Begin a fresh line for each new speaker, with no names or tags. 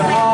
야.